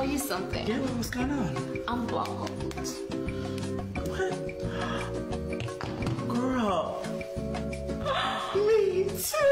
tell you something. Yeah, what's going on? I'm bald. What? Girl. Me too.